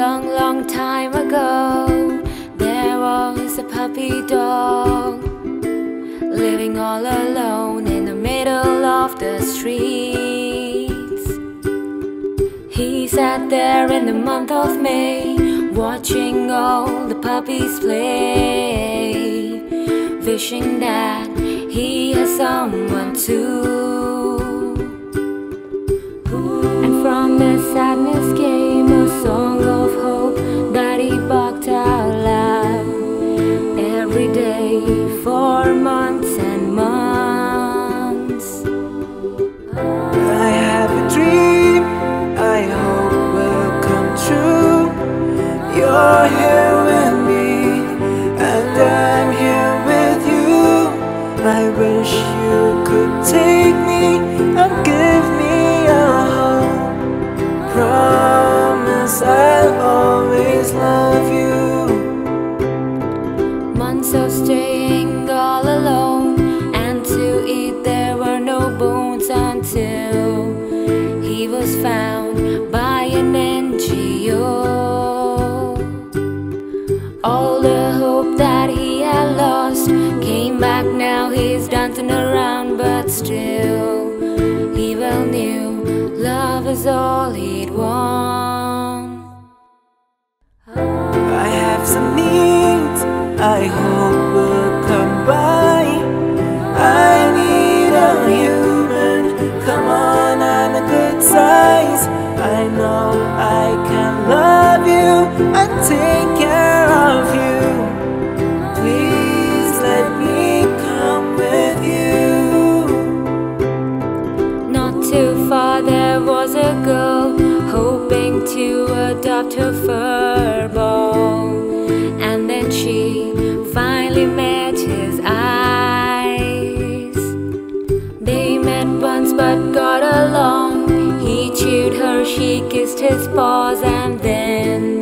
long, long time ago, there was a puppy dog living all alone in the middle of the streets. He sat there in the month of May, watching all the puppies play, wishing that he had someone to. Is all he'd want. I have some needs I hope will come by. I need a human, come on, and a good size. I know I can love you and take care of you. Please let me come with you. Not too far there was a girl hoping to adopt her fur ball. And then she finally met his eyes. They met once but got along. He chewed her, she kissed his paws, and then